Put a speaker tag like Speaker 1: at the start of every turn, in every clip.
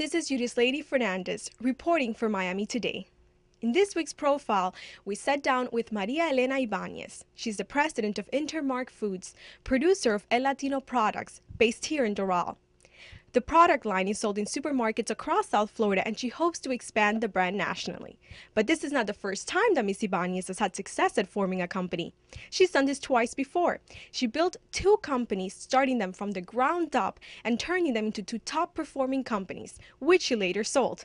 Speaker 1: This is Yudislaidy Fernandez reporting for Miami Today. In this week's profile, we sat down with Maria Elena Ibanez. She's the president of Intermark Foods, producer of El Latino products based here in Doral. The product line is sold in supermarkets across South Florida, and she hopes to expand the brand nationally. But this is not the first time that Miss Ibanez has had success at forming a company. She's done this twice before. She built two companies, starting them from the ground up and turning them into two top performing companies, which she later sold.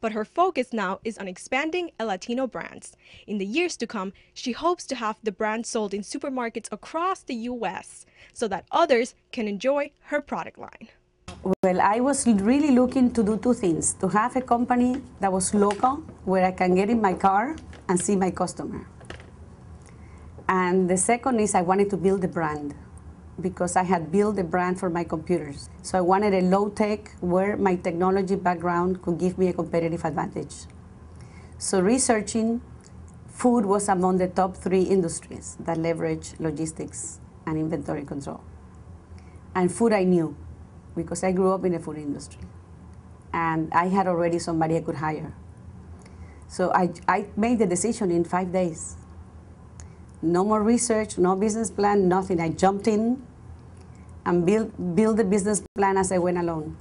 Speaker 1: But her focus now is on expanding El Latino brands. In the years to come, she hopes to have the brand sold in supermarkets across the U.S. so that others can enjoy her product line.
Speaker 2: Well, I was really looking to do two things. To have a company that was local, where I can get in my car and see my customer. And the second is I wanted to build a brand because I had built a brand for my computers. So I wanted a low tech where my technology background could give me a competitive advantage. So researching, food was among the top three industries that leverage logistics and inventory control. And food I knew because I grew up in the food industry. And I had already somebody I could hire. So I, I made the decision in five days. No more research, no business plan, nothing. I jumped in and built, built the business plan as I went along.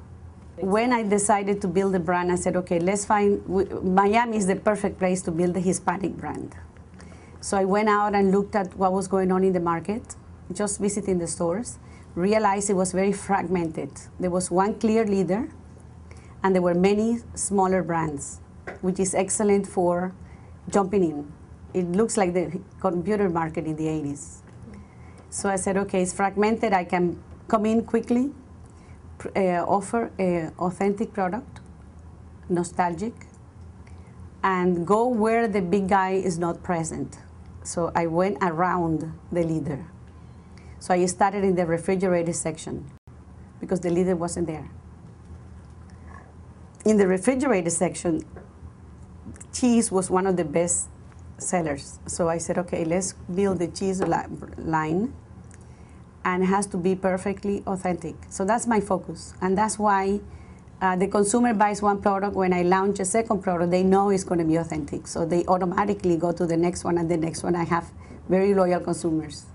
Speaker 2: When I decided to build the brand, I said, okay, let's find, Miami is the perfect place to build a Hispanic brand. So I went out and looked at what was going on in the market, just visiting the stores realized it was very fragmented. There was one clear leader, and there were many smaller brands, which is excellent for jumping in. It looks like the computer market in the 80s. So I said, okay, it's fragmented. I can come in quickly, uh, offer an authentic product, nostalgic, and go where the big guy is not present. So I went around the leader. So I started in the refrigerated section because the leader wasn't there. In the refrigerated section, cheese was one of the best sellers. So I said, okay, let's build the cheese line and it has to be perfectly authentic. So that's my focus. And that's why uh, the consumer buys one product. When I launch a second product, they know it's going to be authentic. So they automatically go to the next one and the next one. I have very loyal consumers.